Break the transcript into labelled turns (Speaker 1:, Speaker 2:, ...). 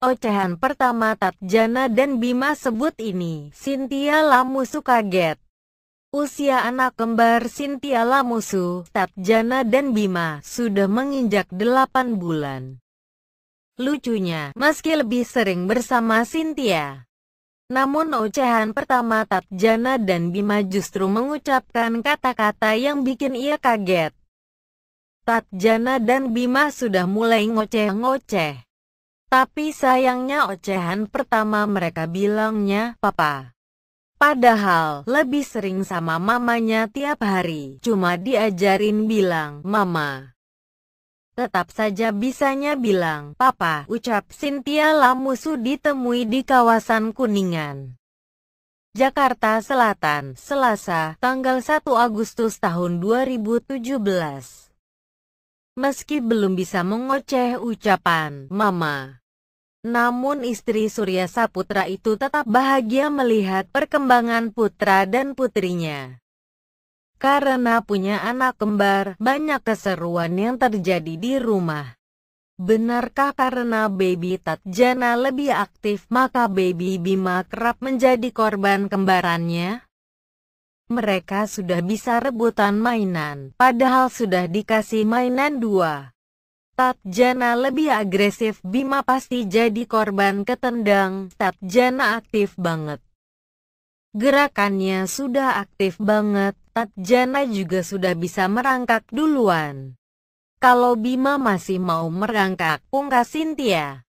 Speaker 1: Ocehan pertama Tatjana dan Bima sebut ini, Cynthia Lamusu kaget. Usia anak kembar Cynthia Lamusu, Tatjana dan Bima, sudah menginjak 8 bulan. Lucunya, meski lebih sering bersama Cynthia, namun ocehan pertama Tatjana dan Bima justru mengucapkan kata-kata yang bikin ia kaget. Tatjana dan Bima sudah mulai ngoceh-ngoceh. Tapi sayangnya ocehan pertama mereka bilangnya, Papa. Padahal, lebih sering sama mamanya tiap hari, cuma diajarin bilang, Mama. Tetap saja bisanya bilang, Papa, ucap Cynthia Lamusu ditemui di kawasan Kuningan. Jakarta Selatan, Selasa, tanggal 1 Agustus tahun 2017. Meski belum bisa mengoceh ucapan, Mama, namun istri Surya Saputra itu tetap bahagia melihat perkembangan putra dan putrinya. Karena punya anak kembar, banyak keseruan yang terjadi di rumah. Benarkah karena baby Tatjana lebih aktif maka baby Bima kerap menjadi korban kembarannya? Mereka sudah bisa rebutan mainan, padahal sudah dikasih mainan dua. Tatjana lebih agresif Bima pasti jadi korban ketendang, Tatjana aktif banget. Gerakannya sudah aktif banget, Tatjana juga sudah bisa merangkak duluan. Kalau Bima masih mau merangkak, pungkas Cynthia.